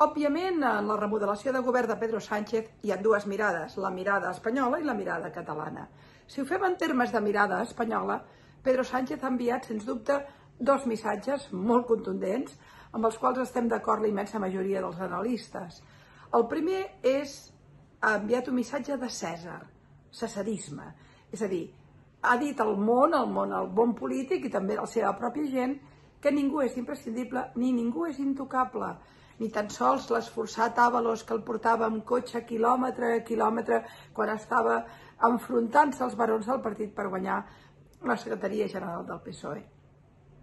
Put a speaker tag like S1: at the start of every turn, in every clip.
S1: Òbviament, en la remodelació de govern de Pedro Sánchez hi ha dues mirades, la mirada espanyola i la mirada catalana. Si ho fem en termes de mirada espanyola, Pedro Sánchez ha enviat, sens dubte, dos missatges molt contundents amb els quals estem d'acord la immensa majoria dels analistes. El primer és ha enviat un missatge de Cèsar, cesarisme, és a dir, ha dit al món, al món, al bon polític i també a la seva pròpia gent, que ningú és imprescindible ni ningú és intocable ni tan sols l'esforçat Avalos que el portava amb cotxe quilòmetre a quilòmetre quan estava enfrontant-se als barons del partit per guanyar la secretaria general del PSOE.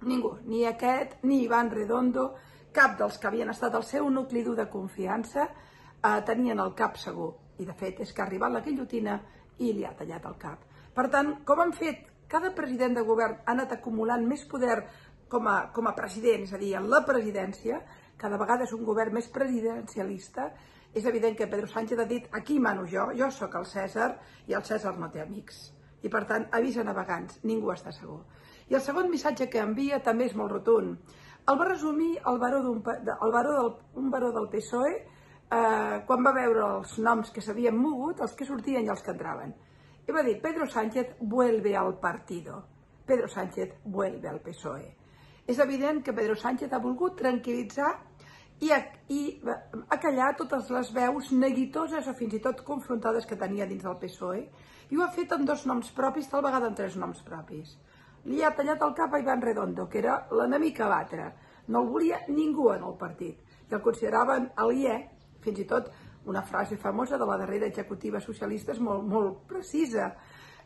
S1: Ningú, ni aquest, ni Ivan Redondo, cap dels que havien estat al seu nucli dur de confiança, eh, tenien el cap segur. I de fet és que ha arribat la guillotina i li ha tallat el cap. Per tant, com han fet cada president de govern ha anat acumulant més poder com a, com a president, és a dir, en la presidència, cada vegada és un govern més presidencialista, és evident que Pedro Sánchez ha dit aquí mano jo, jo sóc el Cèsar i el Cèsar no té amics. I per tant, avisa navegants, ningú està segur. I el segon missatge que envia també és molt rotund. El va resumir el baró, un, el baró del, un baró del PSOE eh, quan va veure els noms que s'havien mogut, els que sortien i els que entraven. I va dir, Pedro Sánchez vuelve al partido. Pedro Sánchez vuelve al PSOE. És evident que Pedro Sánchez ha volgut tranquil·litzar i, i acallar totes les veus neguitoses o fins i tot confrontades que tenia dins del PSOE i ho ha fet amb dos noms propis, tal vegada amb tres noms propis. Li ha tallat el cap a Ivan Redondo, que era l'enemic a batre. No el volia ningú en el partit i el consideraven aliè, fins i tot una frase famosa de la darrera executiva socialista és molt, molt precisa.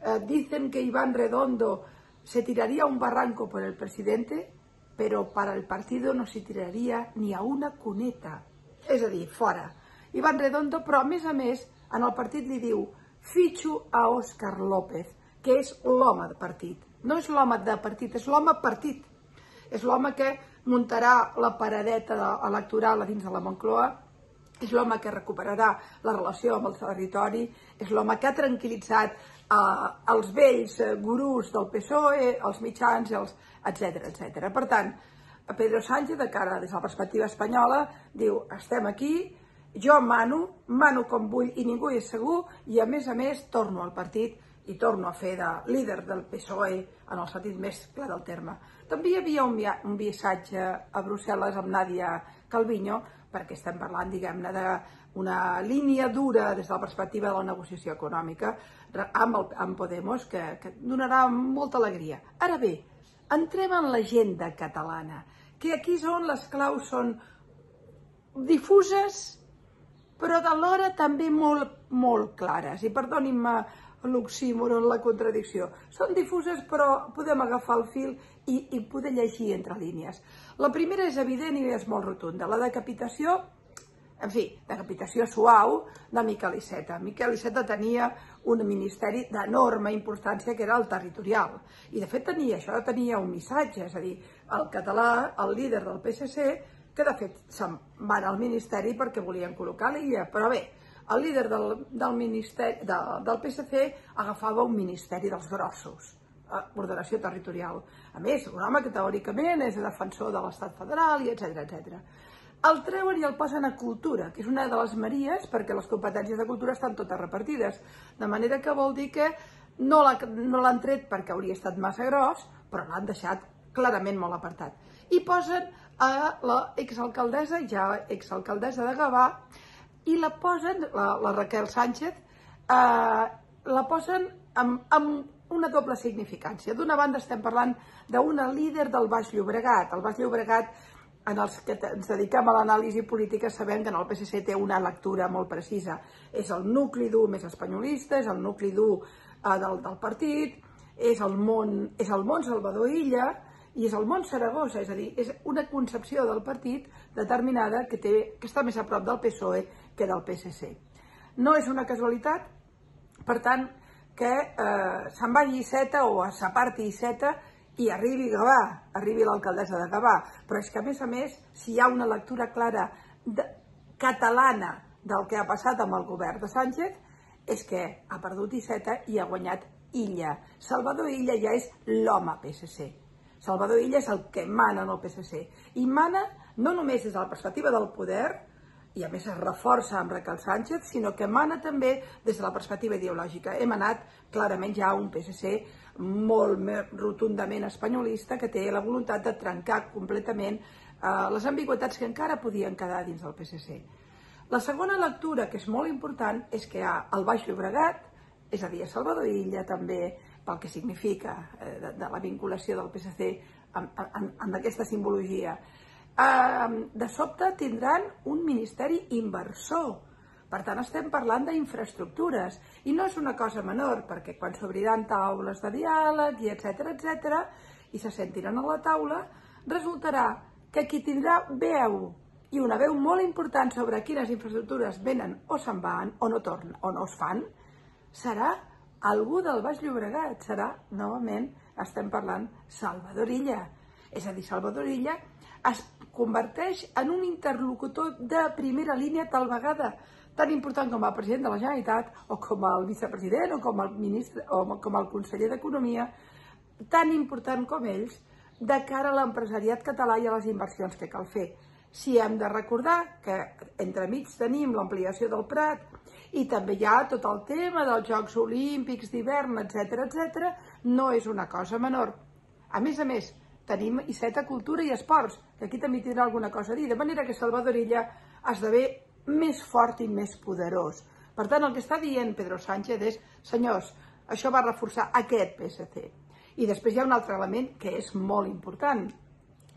S1: Eh, dicen que Iván Redondo se tiraría un barranco por el presidente però para el partido no s'hi tiraria ni a una cuneta. És a dir, fora. Ivan Redondo, però a més a més, en el partit li diu fitxo a Òscar López, que és l'home de partit. No és l'home de partit, és l'home partit. És l'home que muntarà la paradeta electoral a dins de la Moncloa, és l'home que recuperarà la relació amb el territori, és l'home que ha tranquil·litzat eh, els vells eh, gurús del PSOE, els mitjans, els etc etc. Per tant, Pedro Sánchez, de cara des de la perspectiva espanyola, diu, estem aquí, jo mano, mano com vull i ningú és segur, i a més a més torno al partit i torno a fer de líder del PSOE en el sentit més clar del terme. També hi havia un, un missatge a Brussel·les amb Nàdia Calviño, perquè estem parlant, diguem-ne, d'una línia dura des de la perspectiva de la negociació econòmica amb, el, amb Podemos que, que donarà molta alegria. Ara bé, entrem en l'agenda catalana, que aquí és on les claus són difuses, però l'hora també molt, molt clares. I perdonin-me l'oxímoron, la contradicció. Són difuses, però podem agafar el fil i, i poder llegir entre línies. La primera és evident i és molt rotunda. La decapitació en fi, decapitació suau de Miquel Iceta. Miquel Iceta tenia un ministeri d'enorme importància que era el territorial. I de fet tenia això, tenia un missatge, és a dir, el català, el líder del PSC, que de fet se'n van al ministeri perquè volien col·locar l'illa, però bé, el líder del, del, ministeri, de, del PSC agafava un ministeri dels grossos, eh, ordenació territorial. A més, un home que teòricament és defensor de l'estat federal i etc etc el treuen i el posen a cultura, que és una de les maries, perquè les competències de cultura estan totes repartides. De manera que vol dir que no l'han no tret perquè hauria estat massa gros, però l'han deixat clarament molt apartat. I posen a la exalcaldessa, ja exalcaldessa de Gavà, i la posen, la, la Raquel Sánchez, eh, la posen amb, amb una doble significància. D'una banda estem parlant d'una líder del Baix Llobregat. El Baix Llobregat en els que ens dediquem a l'anàlisi política sabem que en el PSC té una lectura molt precisa. És el nucli dur més espanyolista, és el nucli dur eh, del, del partit, és el, món, és el món Salvador Illa i és el món Saragossa, és a dir, és una concepció del partit determinada que, té, que està més a prop del PSOE que del PSC. No és una casualitat, per tant, que eh, se'n vagi Iceta o s'aparti Iceta i arribi Gavà, arribi l'alcaldessa de Gavà, però és que a més a més, si hi ha una lectura clara de, catalana del que ha passat amb el govern de Sánchez, és que ha perdut Iceta i ha guanyat Illa. Salvador Illa ja és l'home PSC. Salvador Illa és el que mana en el PSC. I mana no només des de la perspectiva del poder, i a més es reforça amb Raquel Sánchez, sinó que mana també des de la perspectiva ideològica. Hem anat clarament ja a un PSC molt rotundament espanyolista que té la voluntat de trencar completament eh, les ambigüetats que encara podien quedar dins del PSC. La segona lectura, que és molt important, és que hi ha el Baix Llobregat, és a dir, a Salvador Illa també, pel que significa eh, de, de la vinculació del PSC amb, amb, amb aquesta simbologia, de sobte tindran un ministeri inversor. Per tant, estem parlant d'infraestructures. I no és una cosa menor, perquè quan s'obriran taules de diàleg i etc etc i se sentiran a la taula, resultarà que qui tindrà veu i una veu molt important sobre quines infraestructures venen o se'n van o no tornen o no es fan, serà algú del Baix Llobregat, serà, novament, estem parlant, Salvador Illa. És a dir, Salvador Illa es converteix en un interlocutor de primera línia tal vegada tan important com el president de la Generalitat o com el vicepresident o com el ministre o com el conseller d'Economia, tan important com ells de cara a l'empresariat català i a les inversions que cal fer. Si hem de recordar que entremig tenim l'ampliació del Prat i també hi ha tot el tema dels Jocs Olímpics d'hivern, etc etc, no és una cosa menor. A més a més, tenim Iceta Cultura i Esports, que aquí també tindrà alguna cosa a dir, de manera que Salvador Illa esdevé més fort i més poderós. Per tant, el que està dient Pedro Sánchez és, senyors, això va reforçar aquest PSC. I després hi ha un altre element que és molt important,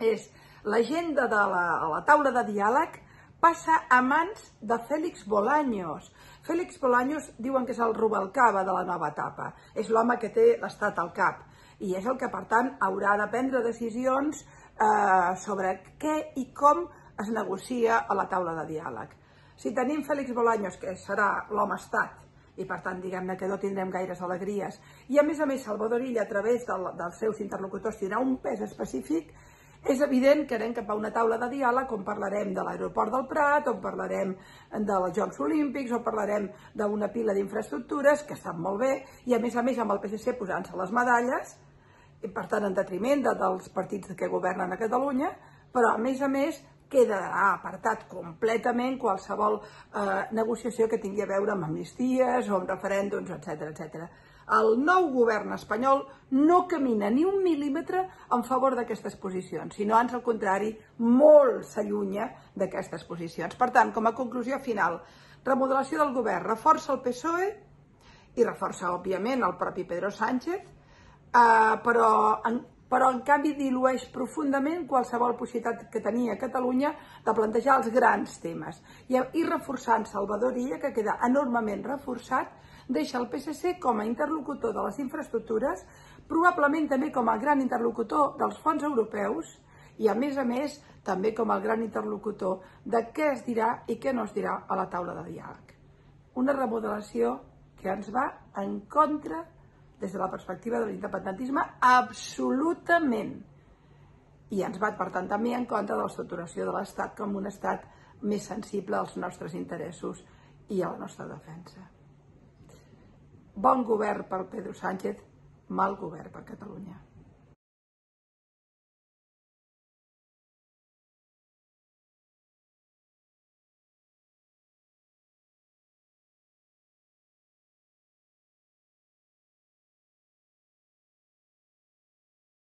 S1: és l'agenda de la, la taula de diàleg passa a mans de Félix Bolaños. Félix Bolaños diuen que és el Rubalcaba de la nova etapa. És l'home que té l'estat al cap i és el que, per tant, haurà de prendre decisions eh, sobre què i com es negocia a la taula de diàleg. Si tenim Félix Bolaños, que serà l'home estat, i per tant diguem-ne que no tindrem gaires alegries, i a més a més Salvador Illa a través del, dels seus interlocutors tindrà un pes específic, és evident que anem cap a una taula de diàleg on parlarem de l'aeroport del Prat, on parlarem dels Jocs Olímpics, on parlarem d'una pila d'infraestructures que estan molt bé, i a més a més amb el PSC posant-se les medalles, i per tant en detriment de, dels partits que governen a Catalunya, però a més a més quedarà apartat completament qualsevol eh, negociació que tingui a veure amb amnisties o amb referèndums, etc etc el nou govern espanyol no camina ni un mil·límetre en favor d'aquestes posicions, sinó ans al contrari, molt s'allunya d'aquestes posicions. Per tant, com a conclusió final, remodelació del govern reforça el PSOE i reforça, òbviament, el propi Pedro Sánchez, eh, però en, però en canvi dilueix profundament qualsevol possibilitat que tenia Catalunya de plantejar els grans temes. I, i reforçant Salvador Illa, que queda enormement reforçat, deixa el PSC com a interlocutor de les infraestructures, probablement també com a gran interlocutor dels fons europeus i, a més a més, també com el gran interlocutor de què es dirà i què no es dirà a la taula de diàleg. Una remodelació que ens va en contra des de la perspectiva de l'independentisme absolutament. I ens va, per tant, també en contra de l'estructuració de l'Estat com un estat més sensible als nostres interessos i a la nostra defensa. Bon govern per Pedro Sánchez, mal govern per Catalunya.